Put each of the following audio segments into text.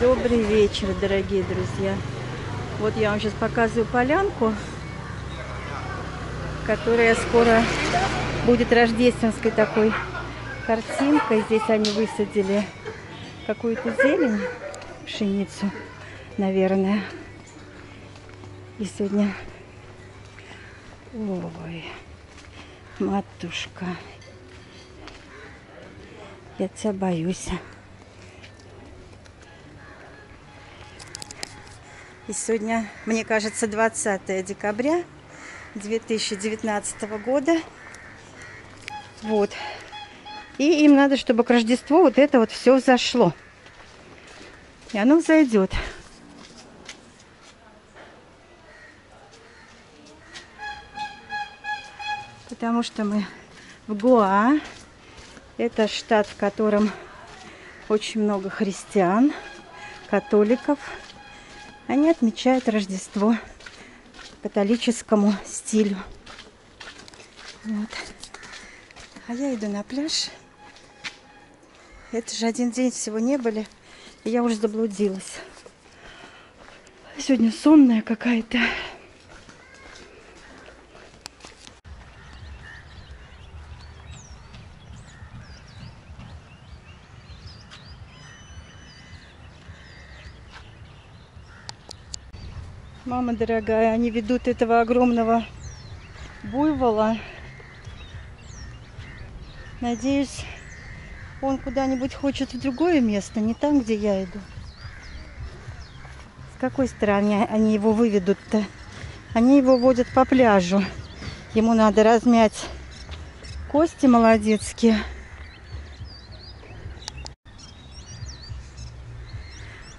Добрый вечер, дорогие друзья. Вот я вам сейчас показываю полянку, которая скоро будет рождественской такой картинкой. Здесь они высадили какую-то зелень, пшеницу, наверное. И сегодня... Ой, матушка, я тебя боюсь. И сегодня, мне кажется, 20 декабря 2019 года. Вот. И им надо, чтобы к Рождеству вот это вот все взошло. И оно взойдет. Потому что мы в Гоа. Это штат, в котором очень много христиан, католиков. Они отмечают Рождество католическому стилю. Вот. А я иду на пляж. Это же один день всего не были. И я уже заблудилась. Сегодня сонная какая-то. Мама дорогая, они ведут этого огромного буйвола. Надеюсь, он куда-нибудь хочет в другое место, не там, где я иду. С какой стороны они его выведут-то? Они его водят по пляжу. Ему надо размять кости молодецкие.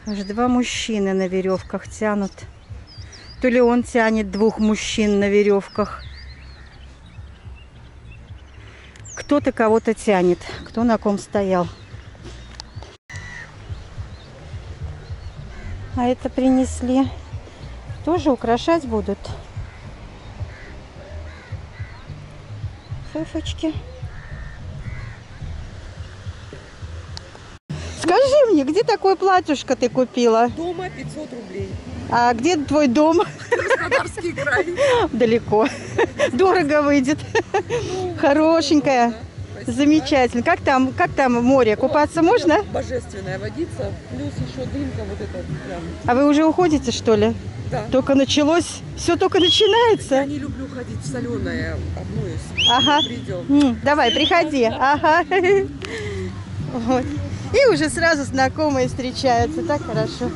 Аж два мужчины на веревках тянут. То ли он тянет двух мужчин на веревках. Кто-то кого-то тянет. Кто на ком стоял. А это принесли. Тоже украшать будут. Фыфочки. Скажи мне, где такое платьюшко ты купила? Дома 500 рублей. А где твой дом? Краснодарский край. Далеко. Дорого выйдет. Хорошенькая. Замечательно. Как там, как там море? Купаться можно? Божественная водица, плюс еще дымка вот эта прям. А вы уже уходите, что ли? Да. Только началось? Все только Я начинается? не люблю ходить в соленое, обмоюсь. Ага. Придем. М, Давай, приходи. Ага. Вот. И уже сразу знакомые встречаются. Так хорошо.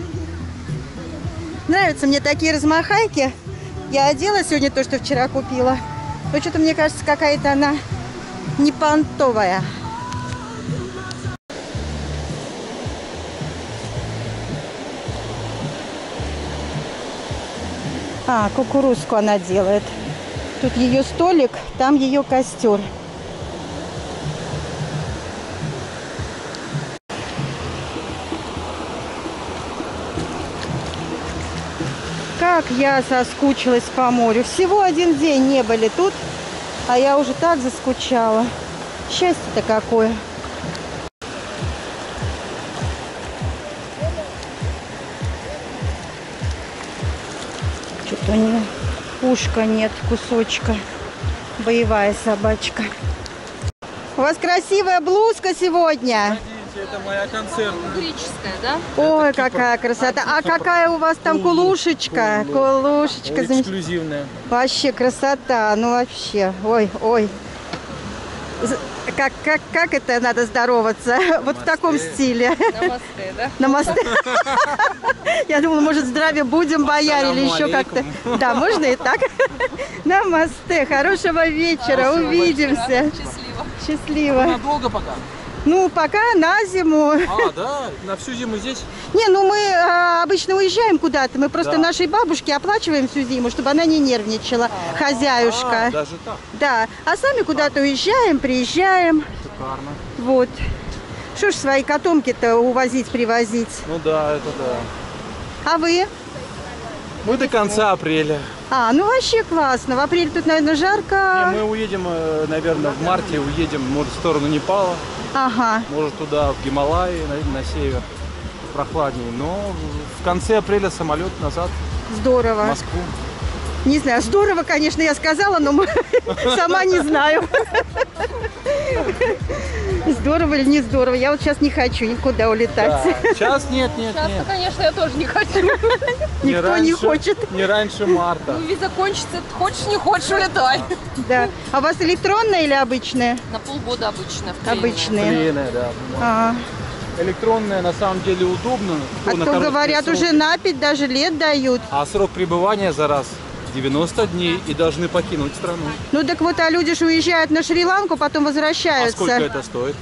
Нравятся мне такие размахайки. Я одела сегодня то, что вчера купила. Но что-то мне кажется, какая-то она не понтовая. А, кукурузку она делает. Тут ее столик, там ее костер. Как я соскучилась по морю. Всего один день не были тут, а я уже так заскучала. Счастье-то какое. Что-то у нее ушка нет, кусочка. Боевая собачка. У вас красивая блузка сегодня. Видите, это моя концертная. Греческая, да? Ой, какая красота. А какая у вас там кулушечка? Кулушечка замечательная. Эксклюзивная. Вообще красота, ну вообще, ой, ой. Как, как, как это надо здороваться? Вот в таком стиле. Намасте, да? Намасте. Я думала, может, здравия будем, бояре, или еще как-то. Да, можно и так. Намасте, хорошего вечера, увидимся. Счастливо. Счастливо. Надолго пока? Ну, пока на зиму. А, да? На всю зиму здесь? Не, ну мы а, обычно уезжаем куда-то. Мы просто Да. нашей бабушке оплачиваем всю зиму, чтобы она не нервничала, хозяюшка. А, даже так. Да, а сами куда-то уезжаем, приезжаем. Шикарно. Вот. Что ж свои котомки-то увозить, привозить? Ну да, это да. А вы? Мы до конца апреля. А, ну вообще классно. В апреле тут, наверное, Не, жарко. мы уедем, э, наверное, в марте уедем, может, в сторону Непала, Ага. может, туда, в Гималаи, на, на север. прохладнее. Но в конце апреля самолет назад в Здорово. Москву. Не знаю, здорово, конечно, я сказала, но мы- сама не знаю. Здорово или не здорово. Я вот сейчас не хочу никуда улетать. Да. Сейчас нет, нет, Сейчас, нет. конечно, я тоже не хочу. Никто не хочет. Не раньше марта. Ну, виза кончится, хочешь не хочешь, улетай. Да. А у вас электронная или обычная? На полгода обычно. в Обычная. Длинная, да. А, Электронная на самом деле удобно. а то говорят, сроки. уже на пять даже лет дают. А срок пребывания за раз 90 дней и должны покинуть страну. Ну так вот, а люди же уезжают на Шри-Ланку, потом А возвращаются. сколько это стоит?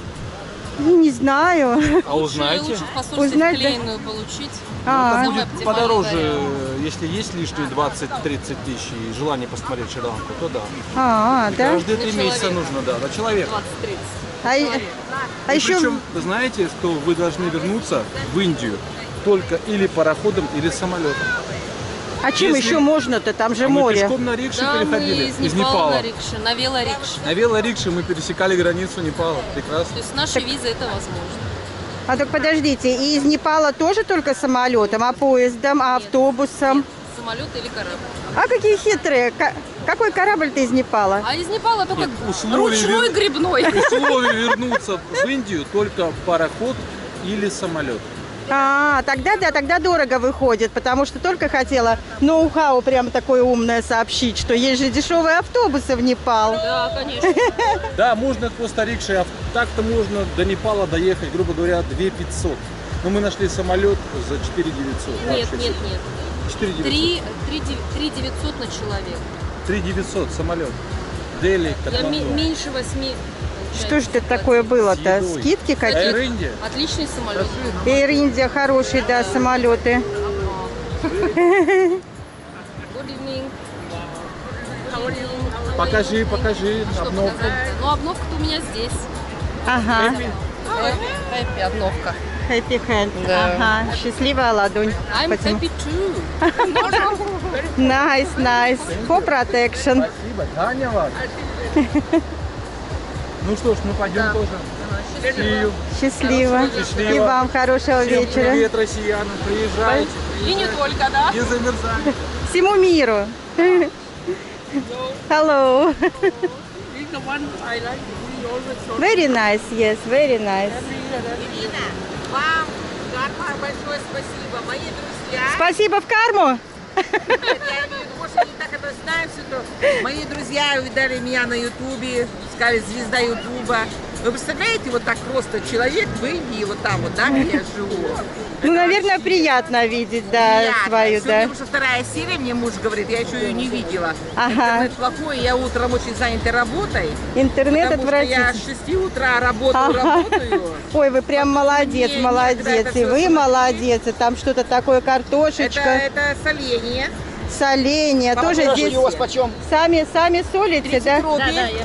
Ну, Не знаю. А узнаете? Узнать, да. получить. А, Самый Будет подороже, вариант. если есть лишние 20-30 тысяч и желание посмотреть Шри-Ланку, то да. а, да? Каждые три месяца нужно, да, на человека. 20-30. А, и- а еще Причем, вы знаете, что вы должны вернуться в Индию только или пароходом, или самолетом. А чем если- еще можно-то? Там же А мы море. пешком на рикше Да, мы переходили из Непала на рикше, на велорикше. На велорикше мы пересекали границу Непала. То Прекрасно. есть с нашей визы это возможно. А так подождите, и из Непала тоже только самолетом, а поездом, а автобусом? Самолет или корабль. А какие хитрые. Ка- Какой корабль-то из Непала? А из Непала только Нет, условий ручной вер- грибной. Условие вернуться в Индию только пароход или самолет. А, тогда да, тогда дорого выходит, потому что только хотела ноу-хау прямо такое умное сообщить, что есть же дешевые автобусы в Непал. Да, конечно. Да, можно просто рикшей, а так-то можно до Непала доехать, грубо говоря, 2 500. Но мы нашли самолет за 4 900. Нет, нет, нет. 4 900. 3, 3, 900 на человека. 3 900 самолет. Дели, Я меньше 8. Что же это такое было-то? Скидки Air какие-то? India. Отличный самолет. Эйр Индия хорошие, да, самолеты. Покажи, покажи обновку. Ну, обновка-то у меня здесь. Ага, Хэппи обновка. happy hand. Да. Ага, счастливая ладонь. I'm happy too. Nice, nice. For protection. Спасибо, Таня вас. Ну что ж, мы пойдем тоже. See you. Счастливо. Счастливо. И вам хорошего Всем вечера. привет, россиянам. Приезжайте. И не только, да? Не замерзайте. Всему миру. Hello. Very nice, yes, very nice. Ирина, вам Карма большое спасибо. Мои друзья, Спасибо в карму. Мои друзья увидали меня на Ютубе, сказали, звезда Ютуба. Вы представляете, вот так просто человек в Индии, вот там вот, да, где я живу. Ну, наверное, приятно видеть, да, Приятно. свою, да. потому что вторая серия, мне муж говорит, я еще ее не видела. Ага. Интернет плохой, я утром очень занятой работой. Интернет что я отвратительный. с 6 утра работаю, Ага. работаю. Ой, вы прям молодец, мне молодец. И вы молодец. И там что-то такое, Это, картошечка, это соленье. Соленья. Тоже здесь у вас почем? сами, сами солите, да?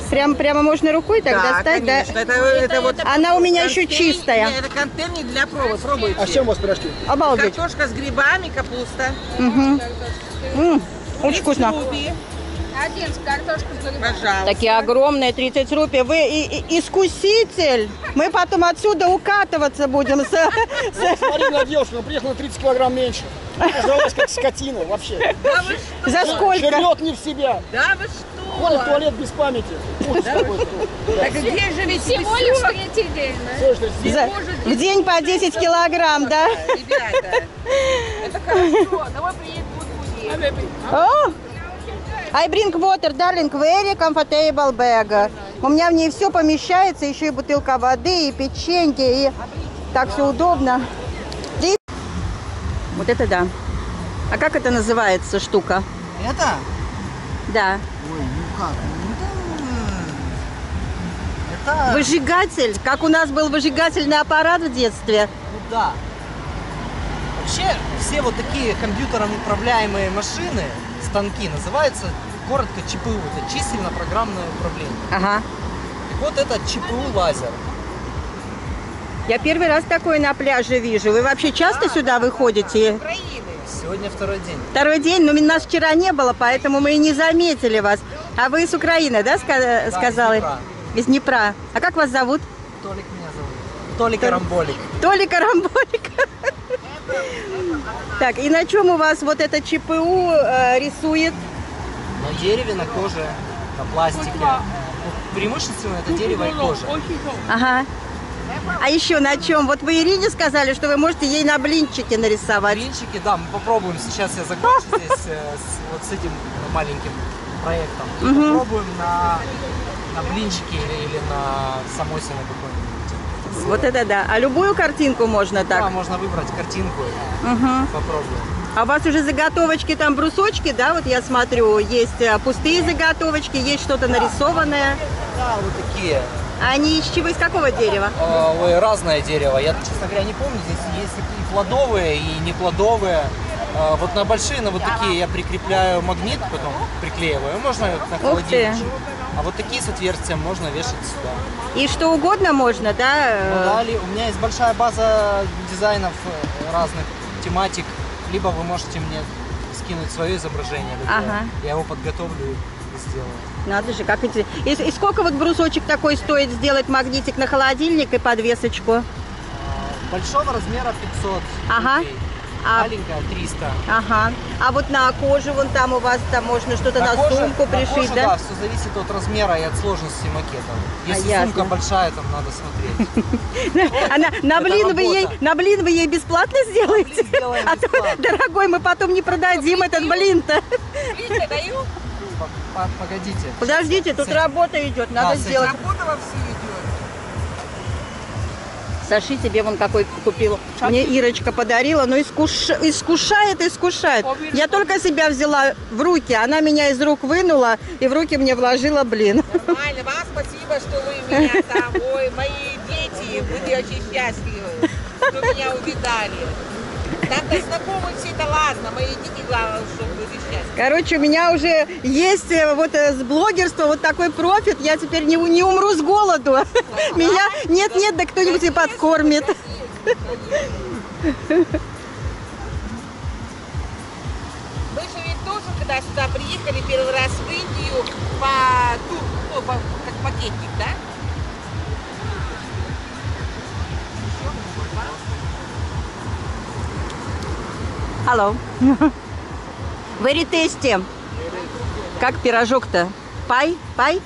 Прям, прямо можно рукой так Да, достать, конечно. да? Это, это вот Она у меня еще чистая. Нет, Это контейнер для пробы. Пробуйте. А в чем у вас пирожки? Обалдеть. Картошка с грибами, капуста. Мгм. М, Очень вкусно. Руби. Пожалуйста. Такие огромные, 30 рупий. Вы и- и- искуситель. Мы потом отсюда укатываться будем. с- с- Смотри на девушку, она приехала на 30 килограмм меньше. Жралась как скотина вообще. За сколько? Жрет не в себя. Да вы что? Ходит в туалет без памяти. Так где же ведь всего лишь третий день. За- В день по 10 килограмм, да? Ребята, это хорошо. Давай приедем. О! I bring water, darling, very comfortable bag. У меня в ней все помещается, еще и бутылка воды, и печеньки, и так все удобно. Вот это да. А как это называется штука? Это? Да. Ой, ну как? Ну, это... Это... Выжигатель, как у нас был выжигательный аппарат в детстве. Ну да. Вообще, все вот такие компьютером управляемые машины, станки, называются коротко ЧПУ. Это численно-программное управление. Ага. Так вот это ЧПУ лазер. Я первый раз такое на пляже вижу. Вы вообще часто сюда выходите? Сегодня второй день. Второй день, но нас вчера не было, поэтому мы и не заметили вас. А вы из Украины, да, ска- Да, сказала? из Днепра. Из Днепра. А как вас зовут? Толик меня зовут. Толик Арамболик. Толик Арамболик. Так, и на чем у вас вот это ЧПУ э, рисует? На дереве, на коже, на пластике. Ну, преимущественно это дерево и кожа. Ага. А еще на чем? Вот вы Ирине сказали, что вы можете ей на блинчике нарисовать. Блинчики, да, мы попробуем. Сейчас я закончу здесь э, с, вот с этим маленьким проектом. Попробуем на, на блинчики или, или на самосины какой-нибудь. Вот это да. А любую картинку можно Да, так? можно выбрать картинку. Мгм. Попробуем. А у вас уже заготовочки, там брусочки, да, вот я смотрю, есть э, пустые заготовочки, есть что-то нарисованное. Да, вот такие. Они из чего, из какого дерева? А, Ой, разное дерево. Я, честно говоря, не помню. Здесь есть и плодовые, и не плодовые. А, Вот на большие, на вот такие я прикрепляю магнит, потом приклеиваю. Можно на холодильничек. А вот такие с отверстием можно вешать сюда. И что угодно можно, да? Ну, да, ли- у меня есть большая база дизайнов э, разных тематик. Либо вы можете мне скинуть свое изображение. Ага. Я его подготовлю и сделаю. Надо же, как интересно. И, и сколько вот брусочек такой стоит сделать магнитик на холодильник и подвесочку? А, Большого размера 500 Ага. рублей. А- Маленькая 300. Ага. А вот на кожу вон там у вас там можно что-то на, коже- сумку на пришить, коже, да? все зависит от размера и от сложности макета. Если А, сумка ясно. большая, там надо смотреть. А на, на блин вы ей, на блин вы ей бесплатно сделаете? а то, дорогой, мы потом не продадим этот блин-то. Блин, даю. Погодите. Подождите, тут С этим- работа идет, надо этим сделать. Работа вовсю идет. Саши тебе вон какой купил. Мне Ирочка подарила, но искуш... искушает, искушает. Я только себя взяла в руки, она меня из рук вынула и в руки мне вложила блин. Нормально, вам спасибо, что вы меня там, ой, мои дети были очень счастливы, что меня увидали. Там-то знакомые все, да ладно, мои дети, главное, чтобы были счастливы. Короче, у меня уже есть э, вот э, с блогерства вот такой профит. Я теперь не, не умру с голоду. Меня нет-нет, да кто-нибудь и подкормит. Мы же ведь тоже, когда сюда приехали первый раз в Индию по ну, по- как пакетик, да? Алло. Very tasty. Как пирожок-то? Пай? Пай?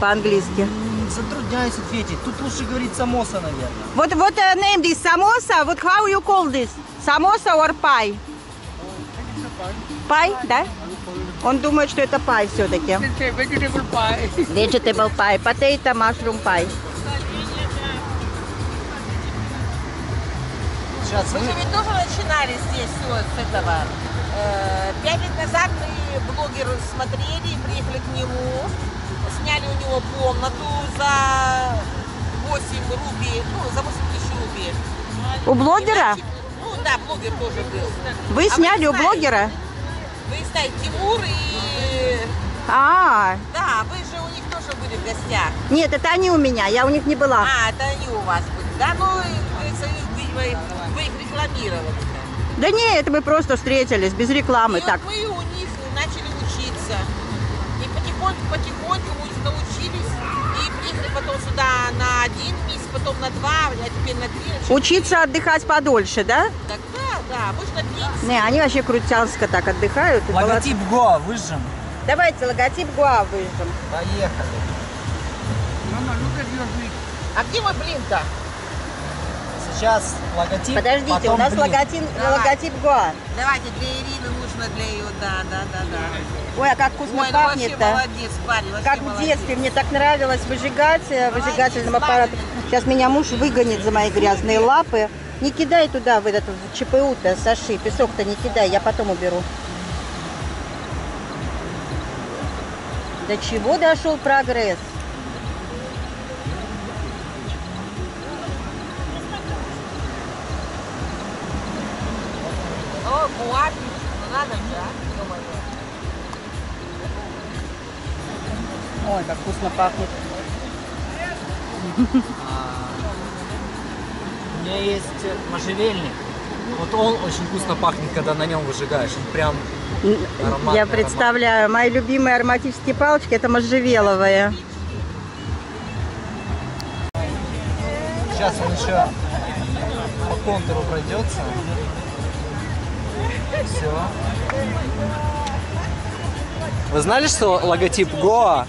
По-английски. Затрудняюсь ответить. Тут лучше говорить самоса, наверное. Вот, вот uh, name this samosa. Вот how you call this? Samosa or pie? Пай, да? Он думает, что это пай все-таки. Vegetable pie. Vegetable pie, potato, mushroom pie. Сейчас Мы вы... же ведь тоже начинали здесь все с этого. Э, Пять лет назад мы блогер смотрели, приехали к нему, сняли у него комнату за 8 рублей, ну, за 8 тысяч рублей. У блогера? Ну да, блогер тоже был. Вы А сняли у знаете- блогера? Вы знаете, Тимур и... А, Да, вы же у них тоже были в гостях. нет, это они у меня, я у них не была. А, это они у вас были. Да, ну, видимо, вы их рекламировали. Да нет, это мы просто встретились, без рекламы, и так. вот мы у них начали учиться. И потихоньку, потихоньку у них научились. И приехали потом сюда на один месяц, потом на два, а теперь на три. Очень Учиться отдыхать подольше, да? Так, да, да, мы же на пенсии. Не, они вообще крутянско так отдыхают. Логотип Гоа выжжем. Давайте логотип Гуа выжжем. Поехали. А где мой блин-то? Сейчас логотип, Подождите, у потом нас блин. логотип, Давай. логотип Гуа. Давайте, для Ирины нужно для ее, да, да, да, да. Ой, а как вкусно Ой, ну вообще пахнет-то. молодец, парень, Как в молодец. детстве, мне так нравилось выжигать э, выжигательным аппаратом. Сейчас меня муж выгонит за мои грязные лапы. Не кидай туда, в этот в ЧПУ-то, Саши, песок-то не кидай, я потом уберу. До чего дошел прогресс? Ну надо же, а. Ой, как вкусно пахнет. У меня есть можжевельник. Вот он очень вкусно пахнет, когда на нем выжигаешь. Он прям Ароматный Я представляю, мои любимые ароматические палочки это можжевеловые. Сейчас он еще по контуру пройдется. Все. Вы знали, что логотип Гоа,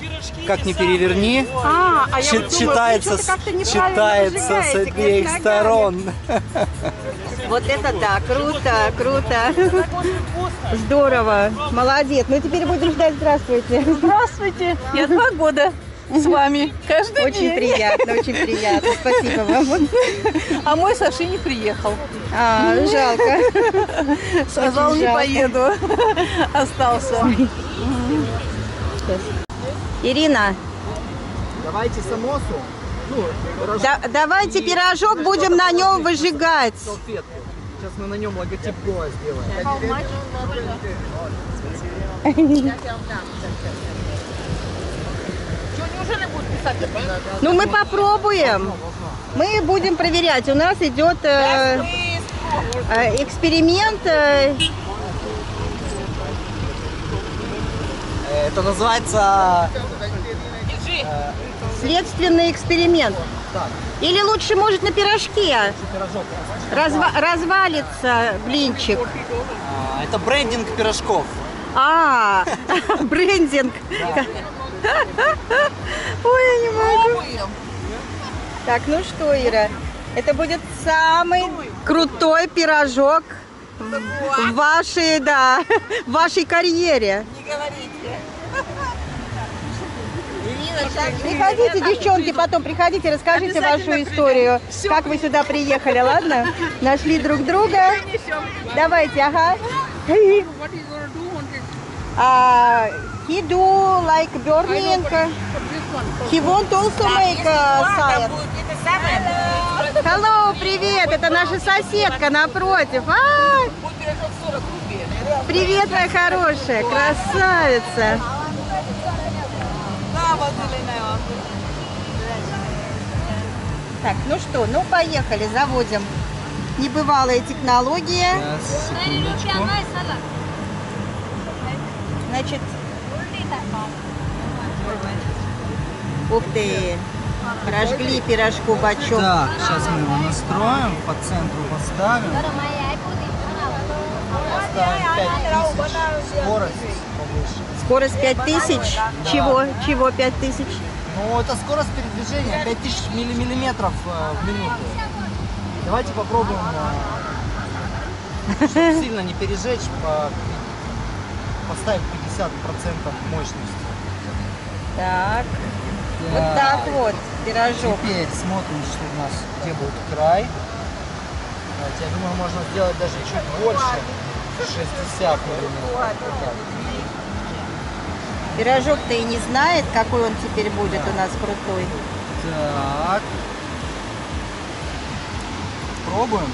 как ни переверни, А, а чи- читается, с- читается с обеих сторон. Вот это да, круто, круто. Здорово, молодец. Ну теперь будем ждать здравствуйте. Здравствуйте. Я два года с вами. Каждый Очень день. приятно, очень приятно. Спасибо вам. А мой Саши не приехал. А, жалко. Сказал, Очень не жалко. поеду. Остался. Ирина, Давайте самосу. Ну, да- давайте пирожок будем на нем выжигать. салфетку. Сейчас мы на нем логотип Гоа сделаем. Ну мы попробуем. Мы будем проверять. У нас идет э, э, эксперимент. э, Это называется Следственный эксперимент. Или лучше, может, на пирожке разва- развалится блинчик. А, Это брендинг пирожков. А, брендинг. Ой, я не могу. Так, ну что, Ира, это будет самый крутой пирожок в вашей, да, в вашей карьере. Не говорите. Приходите, девчонки, потом приходите, расскажите вашу историю, как вы сюда приехали, ладно? Нашли друг друга. Давайте, ага. Uh, he do like burning. He want also make uh, самое. Hello, привет, это наша соседка напротив. А, Будет пирожок 40 рублей. привет, моя хорошая, красавица. Так, ну что, ну поехали, заводим. Небывалая технология. Сейчас, секундочку. Значит, ух ты, прожгли пирожку бачок. Так, сейчас мы его настроим, по центру поставим. Поставим 5000, скорость повыше. Скорость 5000. Чего? Чего 5000? Ну, это скорость передвижения, 5000 милли- миллиметров э, в минуту. Давайте попробуем, э, чтобы сильно не пережечь, по- поставим 50% мощности. Так, вот так вот, пирожок. Теперь смотрим, что у нас, где будет край. Давайте, я думаю, можно сделать даже чуть больше. 60 миллиметров. Вот так. Пирожок-то и не знает, какой он теперь будет у нас крутой. Так. Пробуем.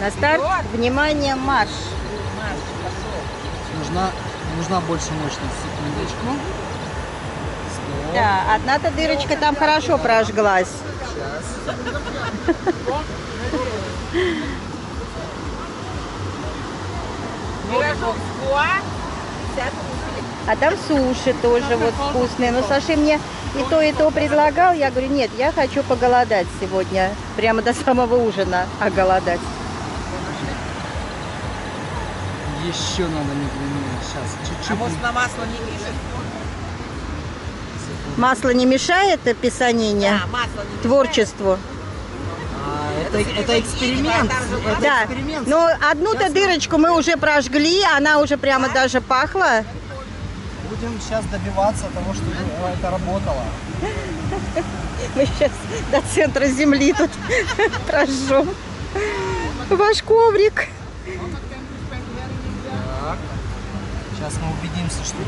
На старт, внимание, марш. Нужна, нужна больше мощность. Секундочку. Стоп. Да, одна-то дырочка там хорошо прожглась. Пирожок с гуа. 50 А там суши тоже вот вкусные. Но Саши мне и то, и то предлагал. Я говорю, нет, я хочу поголодать сегодня. Прямо до самого ужина оголодать. Еще надо медленнее. Сейчас, А чуть-чуть. может на масло не пишет? Масло не мешает писанине, Да, масло не творчеству? А, это, это эксперимент. Это Да, эксперимент. но одну-то дырочку мы уже прожгли, она уже прямо даже пахла. Будем сейчас добиваться того, чтобы это работало. Мы сейчас до центра земли тут прожжем. Ваш коврик. Так. Сейчас мы убедимся, что тут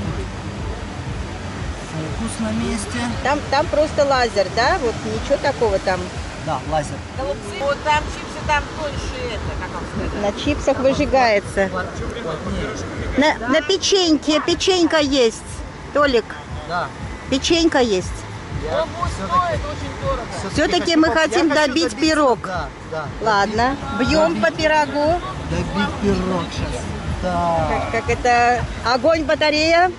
фокус на месте. Там, там просто лазер, да? Вот ничего такого там. Да, лазер. Голубцы. Вот там чипсы, там тоньше это, как вам сказать. На чипсах выжигается. На, на печеньке, печенька есть. Толик, Да. печенька есть. Я дорого. Всё-таки мы хотим добить добиться- пирог. Да, да. Ладно, бьем по пирогу. Добить пирог сейчас. Да. Как это огонь, батарея.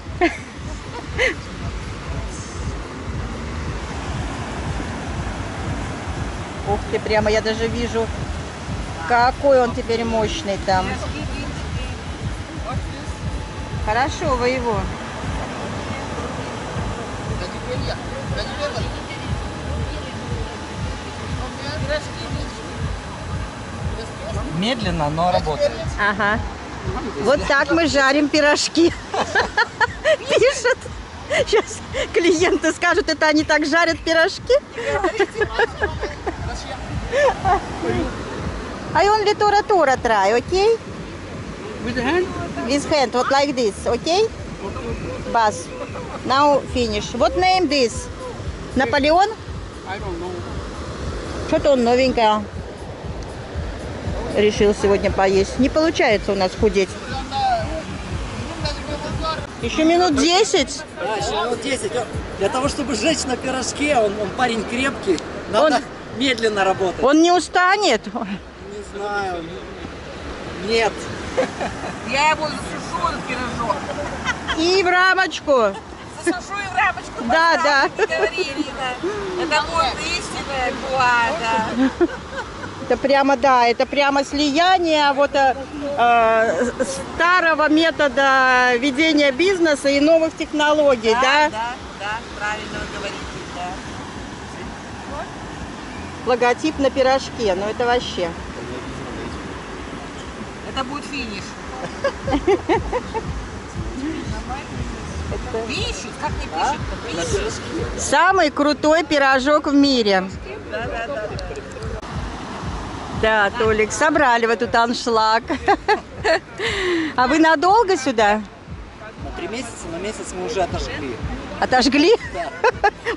Ух ты, прямо я даже вижу Какой он теперь мощный там. Хорошо вы его. Медленно, но работает. Ага. Вот так мы жарим пирожки. Пишут. Сейчас клиенты скажут, это они так жарят пирожки. Only Tora Tora try, okay? With hand? With hand, what like this, okay? Bas. Now finish. What name this? Наполеон? I don't know. Что-то он новенькое. Решил сегодня поесть. Не получается у нас худеть. Еще минут 10. Да, еще минут 10. Он- Для того, чтобы сжечь на пирожке, он, он парень крепкий, надо Он- медленно работать. Он не устанет. Не знаю. Нет. Я его засушу, этот пирожок. И в рамочку. Засушу и в рамочку Да, да. не говори, Ирина. Это будет истинная гуада. Это прямо, да, это прямо слияние вот э, э, старого метода ведения бизнеса и новых технологий, да? Да, да, правильно вы говорите, да. Логотип на пирожке, ну это вообще. Это будет финиш. Пишут, как не пишут, пишут. Самый крутой пирожок в мире. Да, Толик, собрали вы тут аншлаг. А вы надолго сюда? На три месяца, на месяц мы уже отошли. Отожгли?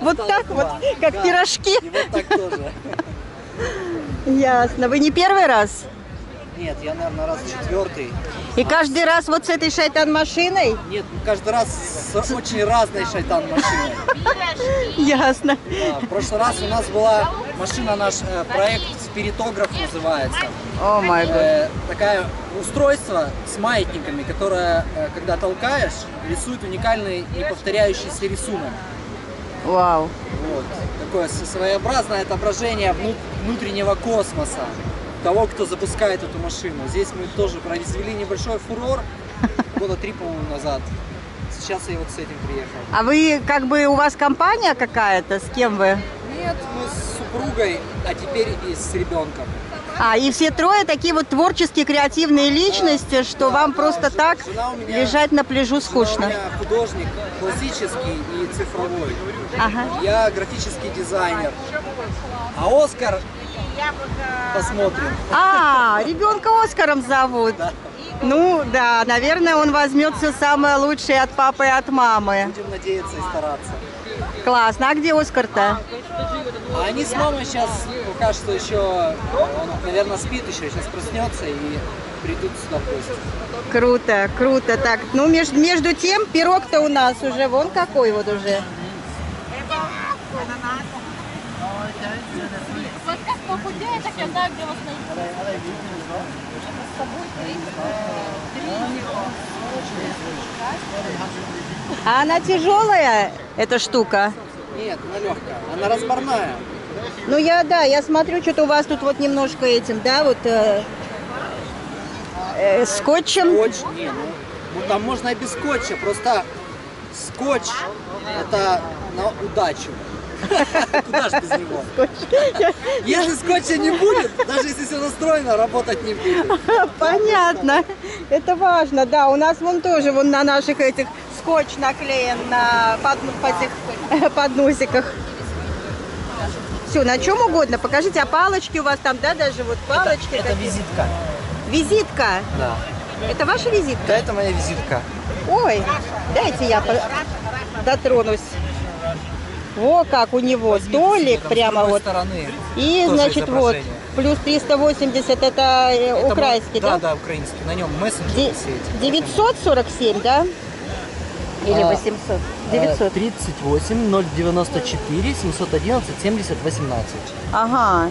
Вот так вот, как Да. пирожки. И вот так тоже. Ясно. Вы не первый раз? Нет, я, наверное, раз четвертый. И каждый раз вот с этой шайтан-машиной? Нет, каждый раз с очень разной шайтан машиной. Ясно. Да, в прошлый раз у нас была машина, наш э, проект спиритограф называется. О май гад. Э, такое устройство с маятниками, которое, э, когда толкаешь, рисует уникальный неповторяющийся рисунок. Вау. Вот. Такое своеобразное отображение вну- внутреннего космоса того, кто запускает эту машину. Здесь мы тоже произвели небольшой фурор года три, по-моему, назад. Сейчас я вот с этим приехал. А вы как бы у вас компания какая-то? С кем вы? Нет, мы с супругой, а теперь и с ребенком. А, и все трое такие вот творческие, креативные личности, что вам просто так Жена у меня- лежать на пляжу У скучно. меня художник классический и цифровой. Ага. Я графический дизайнер. А Оскар посмотрим. А, ребенка Оскаром зовут. Ну, да, наверное, он возьмет все самое лучшее от папы и от мамы. Будем надеяться и стараться. Классно. А где Оскар-то? А они с мамой сейчас пока что еще, он, наверное, спит еще, сейчас проснется и придут сюда в гости. Круто, круто. Так, ну, между, между тем, пирог-то у нас уже вон какой вот уже. Как похудее, так я знаю, где вас найти. А она тяжелая, эта штука? Нет, она легкая, она разборная. Ну, я, да, я смотрю, что-то у вас тут вот немножко этим, да, вот э, э, скотчем. Скотч, не, ну, ну там можно и без скотча, просто скотч это на удачу. Куда же без него? Если скотча не будет, даже если все настроено, работать не будет. Понятно. Это важно, да. У нас вон тоже вон на наших этих скотч наклеен на подносиках. Все, на чем угодно. Покажите, а палочки у вас там, да, даже вот палочки. Это какие? визитка. Визитка. Да. Это ваша визитка? Да, это моя визитка. Ой, дайте я дотронусь. О, как у него столик Там с прямо вот. стороны. И, тоже значит, вот, плюс 380, это, э, Это украинский, да? Да, да, украинский. На нем мессенджер Де- висит. 947, да? Или А, 800? 900. 38 094 711 70 18. Ага.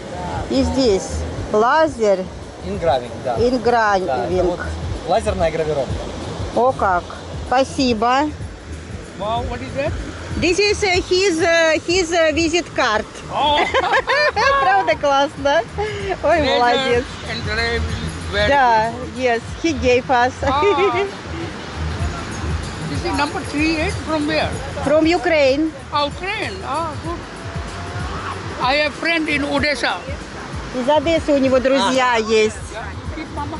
И здесь лазер, Ингравинг, да. Да, ингравинг. вот лазерная гравировка. О как. Спасибо. Wow, what is that? This is uh, his, uh, his uh, visit card. Правда классно? Ой, молодец. Да, yes, he gave us. This is number three eight from where? From Ukraine. Ukraine. Ah, good. I have friend in Odessa. Из Одессы у него друзья есть. Keep mama.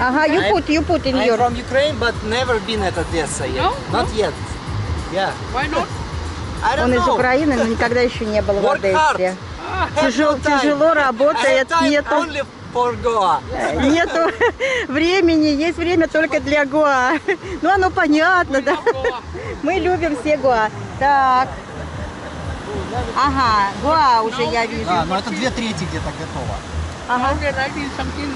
Ага, you put, you put in I'm your... from Ukraine, but never been at Odessa yet. No? Not yet. Yeah. Why not? Don't Он из. Украины, но никогда еще не был в. Одессе. Тяжел- тяжело have работает, нету, нету времени, есть время только для Гоа. Ну, оно понятно, да. Мы любим все Гоа. Так. Ага, Гоа уже я вижу. Да, но это две трети где-то готово. Ага.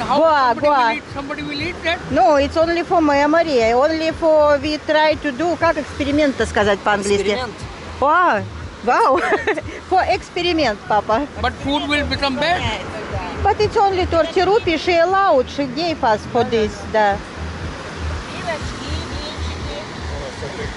How Goa, somebody, Goa. Will eat, somebody will eat that? No, it's only for memory. Only for we try to do, как эксперимент сказать по-английски? Эксперимент. Wow. Wow. For experiment, Papa. But food will become bad. But it's only 30 rupees. She allowed. She gave us for this. The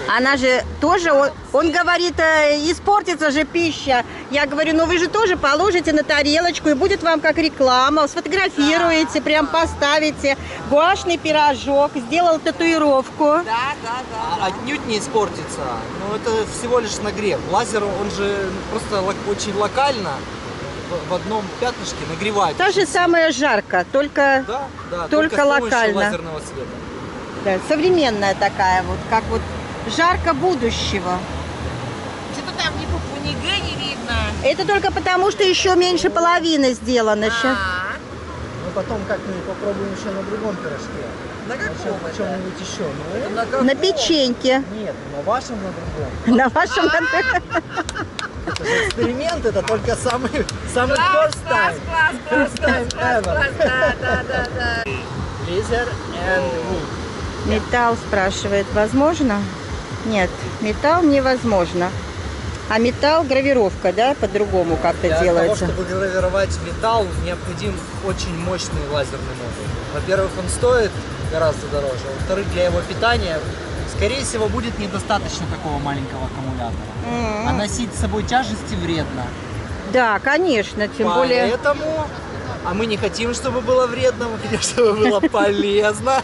Она же тоже, он, он говорит, э, испортится же пища. Я говорю, ну вы же тоже положите на тарелочку, и будет вам как реклама, сфотографируете, прям поставите. Гуашный пирожок, сделал татуировку. Да, да, да. А Отнюдь не испортится. Но это всего лишь нагрев. Лазер, он же просто очень локально в- одном пятнышке нагревает. То же самое жарко, только Да, да, только с помощью локально. лазерного света. да, современная такая вот, как вот жарко будущего. Что-то там ни пупу, ни г не видно. Это только потому, что еще меньше половины сделано. ща. А, Мы потом как-нибудь попробуем еще на другом пирожке. на каком это? чем-нибудь еще. Ну, На каком? На печеньке. нет, на вашем, на другом. На вашем Это же эксперимент, это только самый, самый Класс, first time. класс, класс, First класс, time класс, ever. класс, да, да, да, да. Laser and wood. Металл спрашивает, возможно? Нет, металл невозможно. А металл гравировка, да, по-другому как-то Для делается. того, чтобы гравировать металл, необходим очень мощный лазерный модуль. Во-первых, он стоит гораздо дороже. Во-вторых, для его питания, скорее всего, будет недостаточно такого маленького аккумулятора. А носить с собой тяжести вредно. Да, конечно, тем более... Поэтому, а мы не хотим, чтобы было вредно, мы хотим, чтобы было полезно.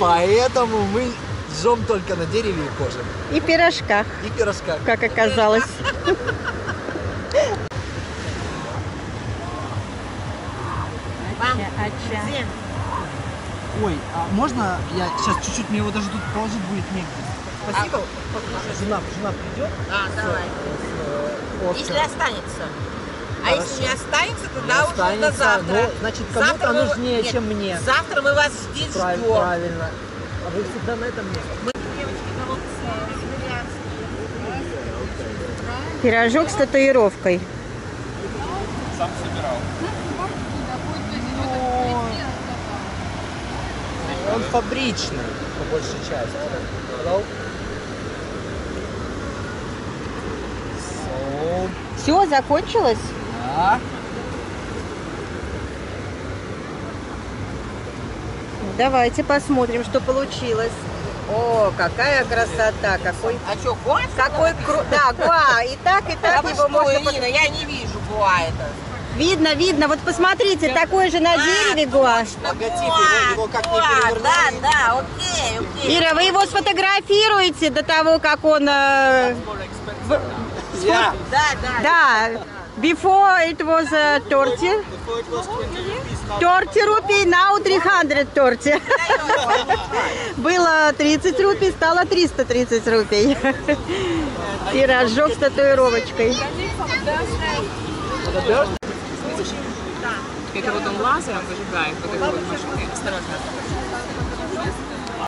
Поэтому мы жжем только на дереве и коже. И пирожках, И пирожках. как оказалось. Ача. Ой, а можно я сейчас чуть-чуть, мне его даже тут положить будет негде. Спасибо. Жена, жена придет. А, давай. Если останется. А если не останется, тогда уже до Останется. завтра. Ну, значит, кому-то Завтра мы- нужнее, Нет, чем мне. Завтра мы вас здесь Прав- ждем. Правильно. Вы всегда на этом месте. Пирожок с татуировкой. Он фабричный, по большей части. Все, закончилось? да. Давайте посмотрим, что получилось. О, какая красота, какой, А что, гуа? какой кру... Да, гуа, и так, и А так вы его что, можно... Ирина, я не вижу гуа это. Видно, видно. Вот посмотрите, такой же на дереве гуа. Логотип, его, его как не гуа, перевернули. Да, да, окей, окей. Ира, вы его сфотографируете до того, как он... э, Yeah. Да, да. да, before it was uh, 30. 30 рупий, now 330. Было 30 рупий, стало 330 рупий. Пирожок с татуировочкой. Это вот он лазером выжигает, вот это вот машинкой. Осторожно.